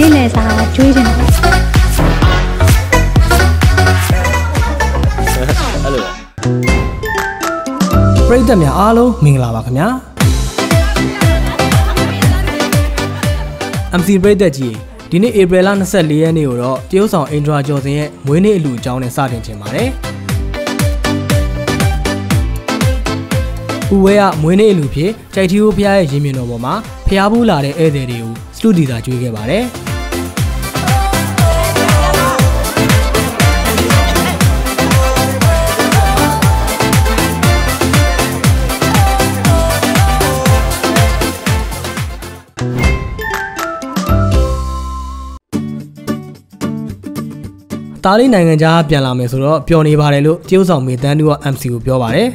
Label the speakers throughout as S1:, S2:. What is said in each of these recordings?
S1: နေ့လည်စာကျွေးချင်တယ်
S2: အဲ့လို
S3: ပရိသတ်များအားလုံးမင်္ဂလာပါခင်ဗျာ MC ပရိသတ်ကြီးဒီနေ့ဧပြီလ24ရက်နေ့ကိုတော့တရုတ်ဆောင်အင်ဒရာကျော်စင်ရဲ့မွေးနေ့အလူအကြောင်းနဲ့စတင်ခြင်းပါတယ်။ဦးဝဲကမွေးနေ့အလူဖြစ်ကြိုက်ထီးဦးဖះရဲ့ရင်မြင်တော်ပေါ်မှာဖះဘူးလာတဲ့ဧည့်သည်တွေကိုစတူဒီတာကျွေးခဲ့ပါတယ်။ တားလေးနိုင်ငံခြားပြန်လာမယ်ဆိုတော့ပျော်နေပါတယ်လို့တရုတ်ဆောင်မေတန်းတူက MC ကိုပြောပါတယ်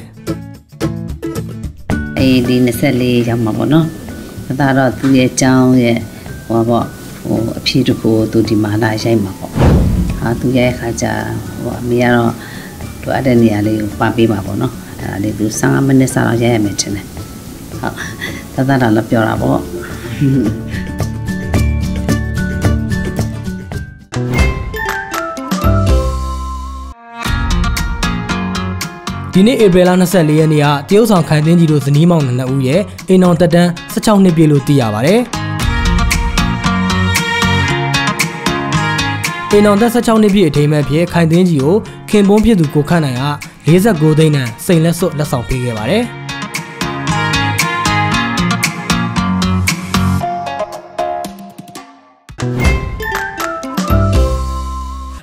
S4: အေးဒီ24ရောက်မှာပေါ့နော်။ဒါတော့သူ့ရဲ့ចောင်းရဲ့ဟိုပေါ့ဟိုအဖြေတစ်ခုကိုသူဒီမှာလာရိုက်မှာပေါ့။ဟာသူရဲ့ခါကျဟိုအမေကတော့သူအဲ့တဲ့နေရာလေးကိုပပေးမှာပေါ့နော်။အဲ့ဒါလေးသူ15မိနစ်စာတော့ရိုက်ရမယ်ထင်တယ်။ဟုတ်ဒါဒါတော့လည်းပြောတာပေါ့။
S3: ဒီနေ့ဧပြီလ24ရက်နေ့ကတရုတ်ဆောင်ခိုင်သင်းကြီးတို့ဇနီးမောင်နှံနှစ်ဦးရဲ့အိမ်တော်တက်တန်း16နှစ်ပြည့်လို့သိရပါတယ်အိမ်တော်သက်16နှစ်ပြည့်အထိမ်းအမှတ်ဖြစ်ခိုင်သင်းကြီးကိုခင်ပွန်းဖြစ်သူကိုခန့်နိုင်က49သိန်းနဲ့စိန်လက်စွပ်လက်ဆောင်ပေးခဲ့ပါတယ်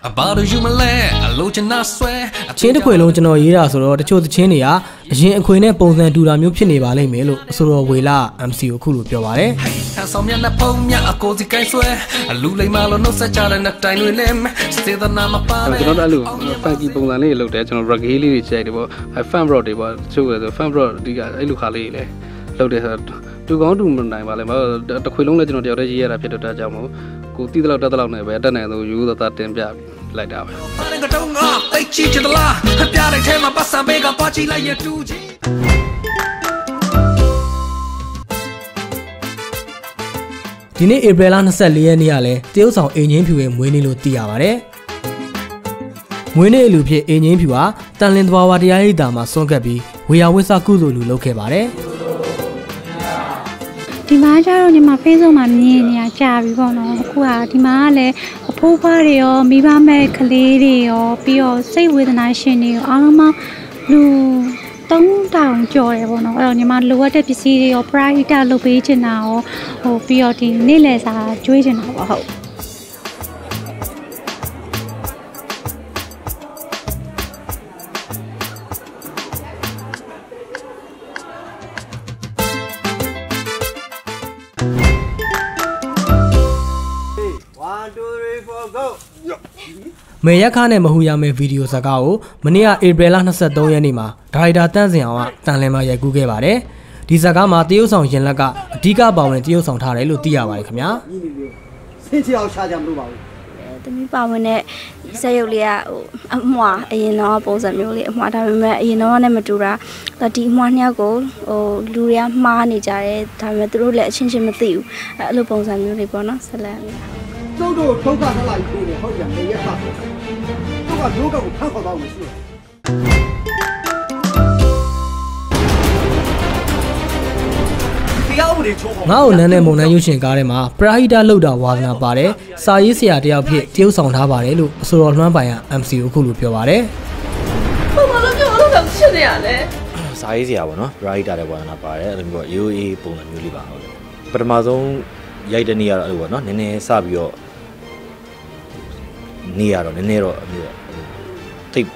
S5: About you my land အလိုချင်နာဆွဲ
S3: ချင်းတစ်ခွေလုံးကျွန်တော်ရေးတာဆိုတော့တချို့သချင်းတွေကအရင်အခွေနဲ့ပုံစံတူတာမျိုးဖြစ်နေပါလိမ့်မယ်လို့အဆိုတော်ဝေလာ MC ကိုခုလိုပြောပါတယ်
S5: ဟန်ဆောင်မြနဲ့ဖုံမြအကိုစီကိုင်းဆွဲအလူလိမ္မာလို့နှုတ်ဆက်ကြတဲ့နှစ်တိုင်တွေလည်းစေတနာမပါ
S6: အဲ့ကျွန်တော်တို့အဲ့လို funky ပုံစံလေးတွေလုပ်တယ်ကျွန်တော် reggae လေးတွေကြိုက်တယ်ပေါ့အဲ fan rock တွေပေါ့တချို့ကဆို fan rock အဓိကအဲ့လိုခါလေးတွေလည်းလုပ်တယ်ဆိုတော့တူကောင်းတူမနိုင်ပါလေမဟုတ်တစ်ခွေလုံးလည်းကျွန်တော်တယောက်တည်းရေးရတာဖြစ်တော့တာကြောင့်မို့ကိုတီးတလောက်တက်တလောက်နဲ့ပဲတက်နိုင်လို့ယူသသားတင်ပြ လိုက်တာပဲ
S5: တဲ့ကတော့ငါတိတ်ချီချင်သလားပြတဲ့ထဲမှာပတ်စံဘေးကပါချီလိုက်ရတူကြီး
S3: ဒီနေ့ဧပြီလ24ရက်နေ့ကလည်းတရုတ်ဆောင်အင်ဂျင်ဖြူရဲ့မွေးနေ့လို့သိရပါတယ်။မွေးနေ့အလူဖြစ်အင်ဂျင်ဖြူဟာတန်လင်းသဘာဝတရားရိပ်သာမှာဆွန့်ကပ်ပြီးဝေယဝစ္စကုသိုလ်လူလုပ်ခဲ့ပါတယ်
S1: ဒီမှာကျတော့ညီမ Facebook မှာမြင်နေရကြာပြီပေါ့နော်အခုကဒီမှာကလည်းအ ဖိုးဖွားတွေရောမိဘမဲ့ကလေးတွေရောပြီးတော့စိတ်ဝေဒနာရှင်တွေရောအားလုံးမလူ3000ကျော်တယ်ပေါ့နော်အဲ့တော့ညီမလိုအပ်တဲ့ပစ္စည်းတွေရော private လုပ်ပေးချင်တာရောဟိုပြီးတော့ဒီနေ့လည်စာကျွေးချင်တာပေါ့ဟုတ်။
S3: မေရက်ခါနဲ့မဟူရမယ့်ဗီဒီယိုဇာတ်ကားကိုမနေ့ကဧပြီလ23ရက်နေ့မှာဒါရိုက်တာတန့်စင်အောင်ကတန်လင်းမှာရိုက်ကူးခဲ့ပါတယ်။ဒီဇာတ်ကားမှာတရုတ်ဆောင်ရင်လက်ကအဓိကပါဝင်တရုတ်ဆောင်ထားတယ်လို့သိရပါတယ်ခင်ဗျာ။
S7: ဆင်းချအောင်ရှာကြမလို့ပါဘူး
S8: သမီးပါဝင်တဲ့ဇက်ရုပ်လေးကဟိုအမွာအရင်တော့ပုံစံမျိုးလေးအမွာဒါပေမဲ့အရင်တော့နဲ့မတူတာဒါဒီအမွာနှစ်ယောက်ကိုဟိုလူတွေကမှားနေကြတယ်ဒါပေမဲ့သူတို့လည်းအချင်းချင်းမသိဘူးအဲ့အဲ့လိုပုံစံမျိုးလေးပေါ့နော်ဆက်လက်လေး
S7: ကျုပ်တို့ဒုက္ခသလားကြီးနေဟုတ်ကြမေရတာတို့ကဒုက္ခကိုဖန်ခေါ်တော့မရှိဘူးတရားဥပဒေချိုးခေါ်
S3: ငါ့ကိုနန်းနဲ့မုံနှမ်းရုပ်ရှင်ကားထဲမှာပရာဟိတလှုပ်တာဝါသနာပါတယ်။စာရေးဆရာတယောက်ဖြစ်တရုတ်ဆောင်ထားပါတယ်လို့အဆိုတော်လွှမ်းပိုင်က MC ကိုခုလိုပြောပါတယ်
S2: စာရေးစရာပေါ့နော် writer တဲ့ဝါသနာပါတယ်အဲ့လိုမျိုးပေါ့ UA ပုံစံမျိုးလေးပါဟုတ်တယ်ပထမဆုံးရိုက်တဲ့နေ့ကတော့အဲ့လိုပေါ့နော်နည်းနည်းစပြီးတော့ နေ့ရတော့နည်းနည်းတော့အဲ့လိုတိတ်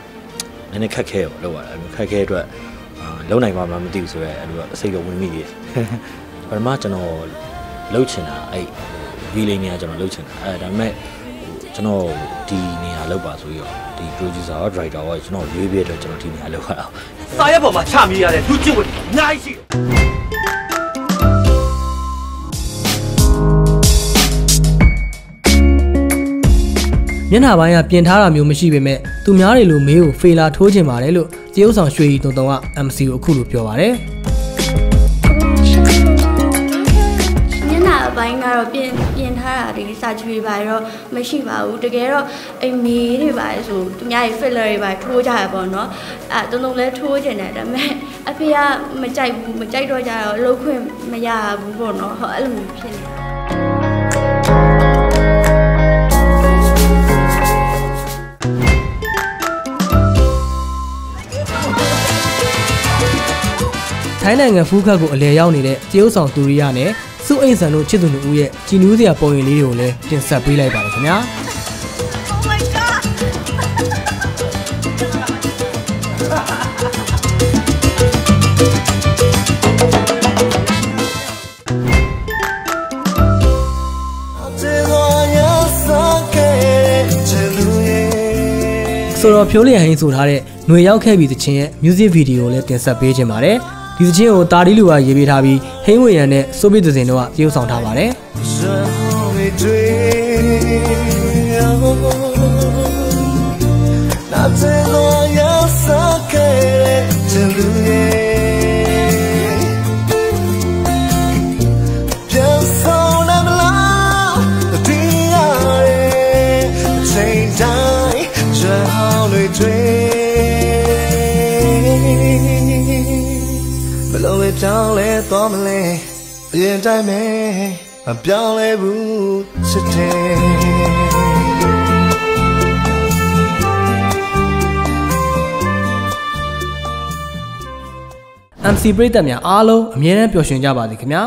S2: နည်းနည်းခက်ခဲရောလောက်ရတာအဲ့လိုခက်ခဲအတွက်အာလုံနိုင်မှာမသိဘူးဆိုရဲအဲ့လိုအစိတ်တော့ဝင်မိတယ်ပထမကျွန်တော်လှုပ်ချင်တာအဲ့ V လေးနေရာကျွန်တော်လှုပ်ချင်တာအဲ့ဒါပေမဲ့ကျွန်တော်ဒီနေရာလောက်ပါဆိုပြီးတော့ဒီ producer ရော director ရောကျွန်တော်ရွေးပြတဲ့အတွက်ကျွန်တော်ဒီနေရာလောက်ရအောင်
S7: စာရက်ပေါ်မှာချမိရတဲ့လူချင်းဝင်အများကြီးရှိတယ်။
S3: မျက်နှာပိုင်းကပြင်ထားတာမျိုးမရှိပေမဲ့သူများတွေလိုမေးကိုဖေလာထိုးချင်ပါတယ်လို့တရုတ်ဆောင်ရွှေရီတုံတုံက MC ကိုအခုလိုပြောပါတယ်
S8: ညနာပိုင်းကတော့ပြင်ပြင်ထားတာဒီစာကြွေပါတော့မရှိပါဘူးတကယ်တော့အိမ်မေးတွေပါဆိုသူများရဲ့ filler တွေပါထိုးကြရပေါ့နော်အဲတုံတုံလဲထိုးကျင်တယ်ဒါပေမဲ့အဖေကမကြိုက်ဘူးမကြိုက်တော့ကြတော့လှုပ်ခွင့်မရဘူးပေါ့နော်ဟောအဲ့လိုမျိုးဖြစ်နေတာ
S3: ထိုင်းနိုင်ငံဖူးခတ်ကိုအလဲရောက်နေတဲ့တရုတ်ဆောင်တူရီယာနဲ့စုအိမ်ဆန်တို့ချစ်သူတို့ဦးရဲ့ကြည်နူးစရာပုံရိပ်လေးတွေကိုလည်းတင်ဆက်ပေးလိုက်ပါတယ်ခင်ဗျာဆိုတော့ဖြိုးလျံဟင်းဆိုထားတဲ့ຫນွေရောက်ခဲ့ပြီတခြင်းရဲ့ music video ကိုလည်းတင်ဆက်ပေးခြင်းပါတယ် ဒီတခြင်းကိုတာတီလူကရေးပေးထားပြီးဟင်းဝေရန်နဲ့စိုးပိသစင်တို့ကတရုပ်ဆောင်ထားပါတယ်
S9: ဘလို့ ပဲကြောင်းလဲသွားမလဲအရင်တိုင်းပဲမပြောင်းလဲဘူးချစ်တယ်
S3: MC ပရိသတ်များအားလုံးအမြဲတမ်းပျော်ရွှင်ကြပါစေခင်ဗျာ